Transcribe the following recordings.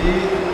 E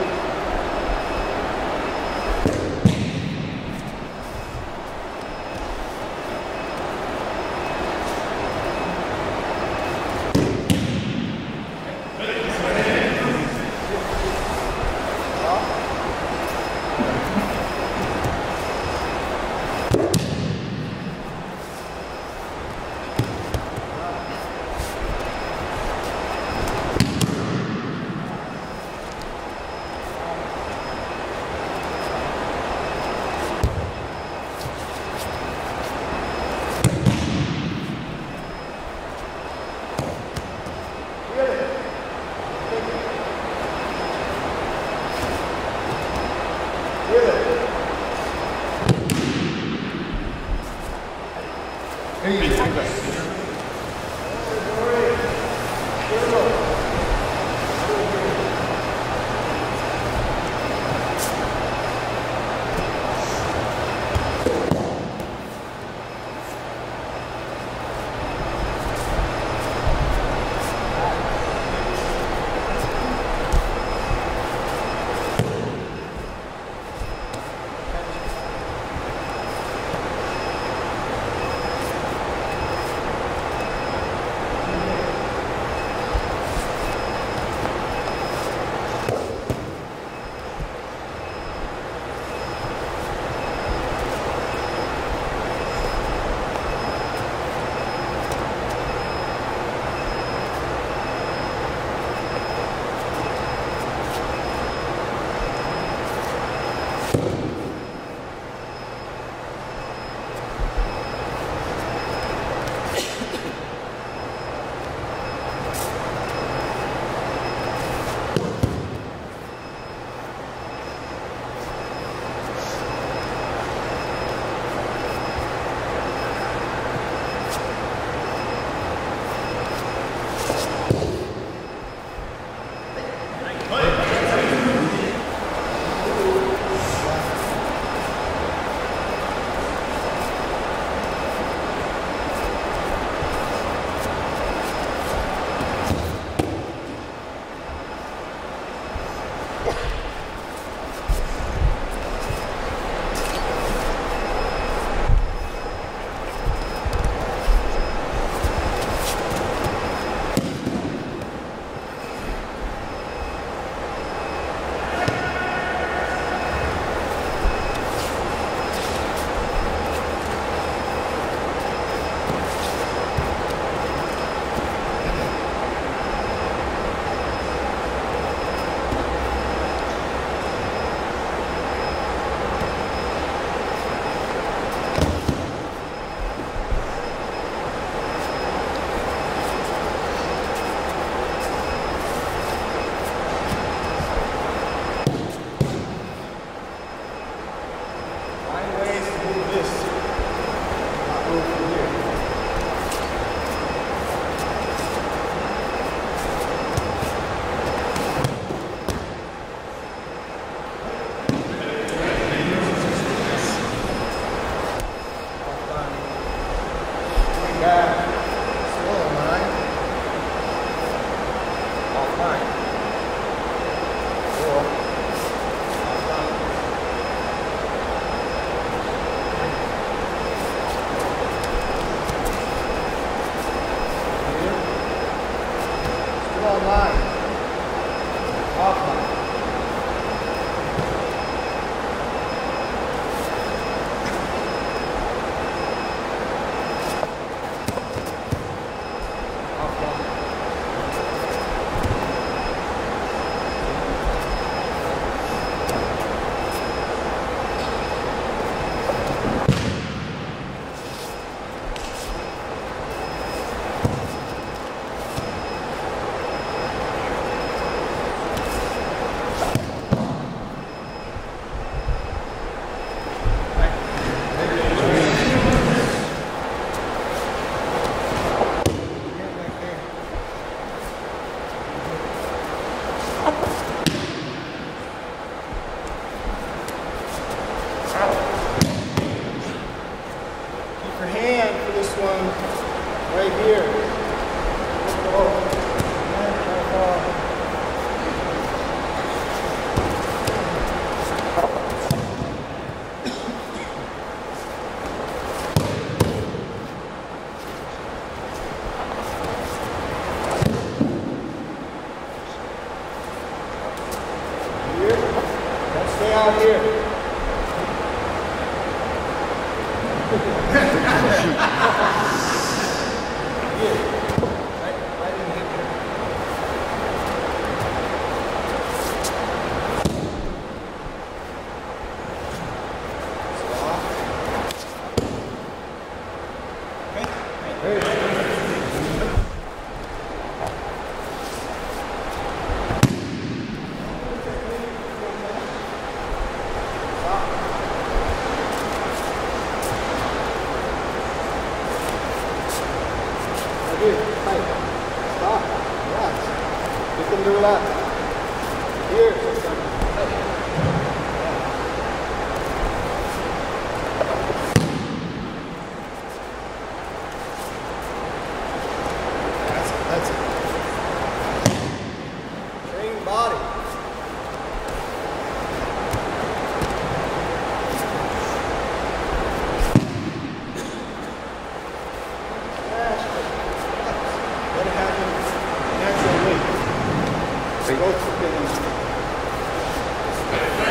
hand for this one right here. Get Thank you.